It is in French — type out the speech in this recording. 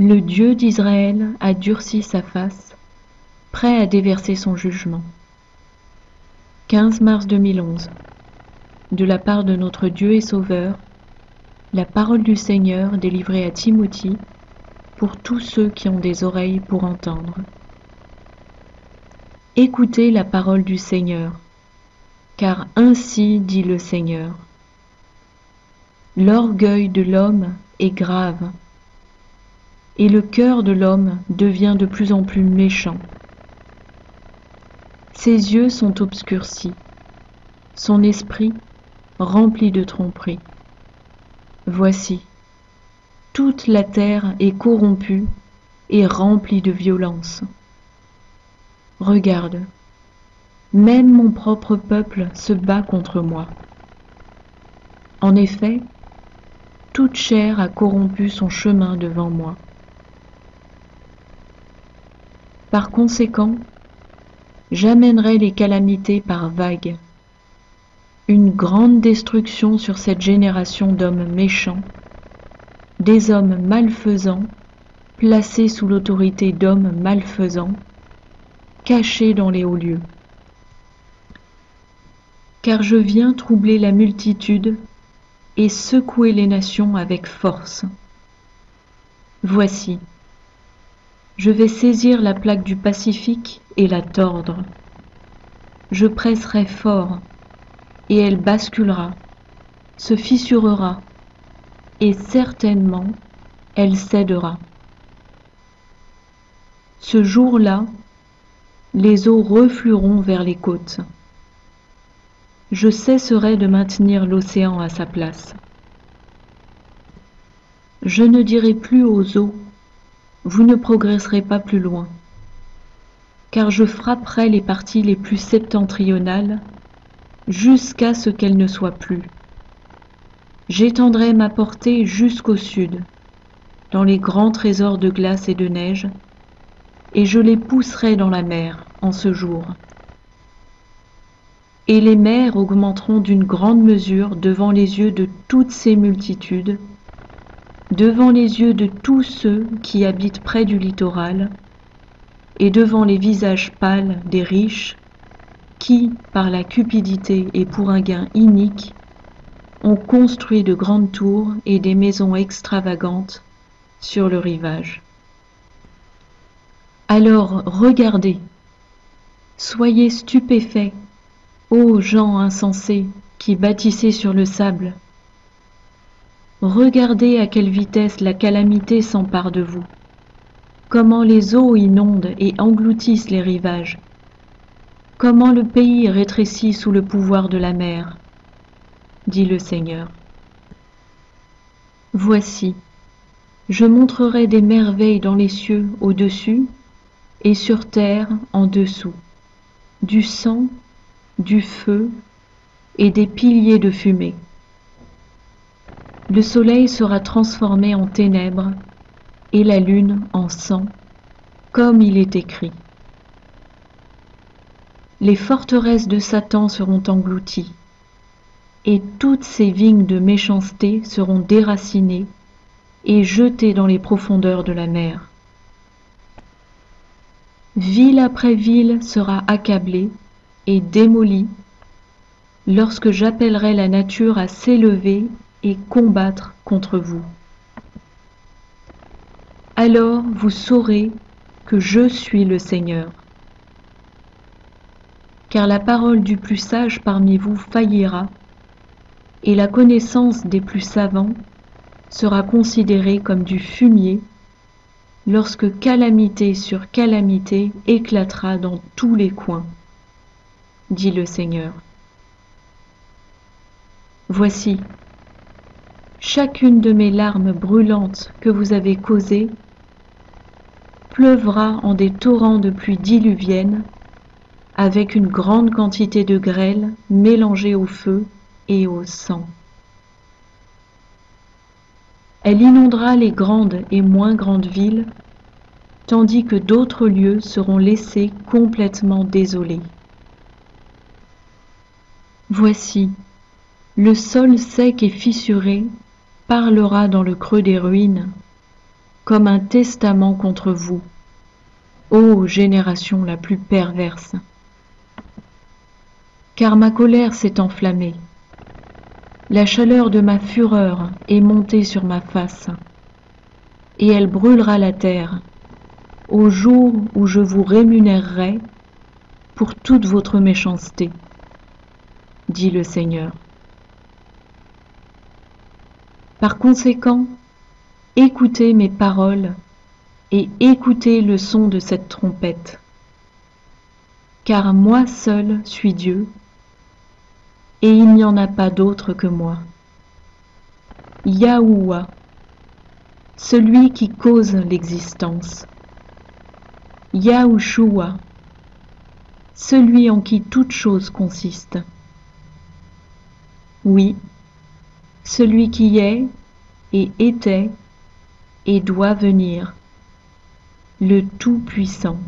Le Dieu d'Israël a durci sa face, prêt à déverser son jugement. 15 mars 2011 De la part de notre Dieu et Sauveur, la parole du Seigneur délivrée à Timothy pour tous ceux qui ont des oreilles pour entendre. Écoutez la parole du Seigneur, car ainsi dit le Seigneur. L'orgueil de l'homme est grave, et le cœur de l'homme devient de plus en plus méchant. Ses yeux sont obscurcis, son esprit rempli de tromperies. Voici, toute la terre est corrompue et remplie de violence. Regarde, même mon propre peuple se bat contre moi. En effet, toute chair a corrompu son chemin devant moi. Par conséquent, j'amènerai les calamités par vagues, une grande destruction sur cette génération d'hommes méchants, des hommes malfaisants, placés sous l'autorité d'hommes malfaisants, cachés dans les hauts lieux. Car je viens troubler la multitude et secouer les nations avec force. Voici, je vais saisir la plaque du Pacifique et la tordre. Je presserai fort, et elle basculera, se fissurera, et certainement elle cédera. Ce jour-là, les eaux reflueront vers les côtes. Je cesserai de maintenir l'océan à sa place. Je ne dirai plus aux eaux, vous ne progresserez pas plus loin, car je frapperai les parties les plus septentrionales jusqu'à ce qu'elles ne soient plus. J'étendrai ma portée jusqu'au sud, dans les grands trésors de glace et de neige, et je les pousserai dans la mer en ce jour. Et les mers augmenteront d'une grande mesure devant les yeux de toutes ces multitudes, devant les yeux de tous ceux qui habitent près du littoral, et devant les visages pâles des riches, qui, par la cupidité et pour un gain inique, ont construit de grandes tours et des maisons extravagantes sur le rivage. Alors regardez, soyez stupéfaits, ô gens insensés qui bâtissez sur le sable. Regardez à quelle vitesse la calamité s'empare de vous, comment les eaux inondent et engloutissent les rivages, comment le pays rétrécit sous le pouvoir de la mer, dit le Seigneur. Voici, je montrerai des merveilles dans les cieux au-dessus et sur terre en dessous, du sang, du feu et des piliers de fumée. Le soleil sera transformé en ténèbres et la lune en sang, comme il est écrit. Les forteresses de Satan seront englouties, et toutes ces vignes de méchanceté seront déracinées et jetées dans les profondeurs de la mer. Ville après ville sera accablée et démolie lorsque j'appellerai la nature à s'élever et combattre contre vous. Alors vous saurez que je suis le Seigneur. Car la parole du plus sage parmi vous faillira, et la connaissance des plus savants sera considérée comme du fumier lorsque calamité sur calamité éclatera dans tous les coins, dit le Seigneur. Voici, chacune de mes larmes brûlantes que vous avez causées pleuvra en des torrents de pluie diluvienne, avec une grande quantité de grêle mélangée au feu et au sang. Elle inondera les grandes et moins grandes villes, tandis que d'autres lieux seront laissés complètement désolés. Voici, le sol sec et fissuré parlera dans le creux des ruines, comme un testament contre vous, ô génération la plus perverse. Car ma colère s'est enflammée, la chaleur de ma fureur est montée sur ma face, et elle brûlera la terre, au jour où je vous rémunérerai pour toute votre méchanceté, dit le Seigneur. Par conséquent, écoutez mes paroles et écoutez le son de cette trompette. Car moi seul suis Dieu, et il n'y en a pas d'autre que moi. Yahuwah, celui qui cause l'existence. Yahushua, celui en qui toute chose consiste. Oui, celui qui est et était et doit venir, le Tout-Puissant.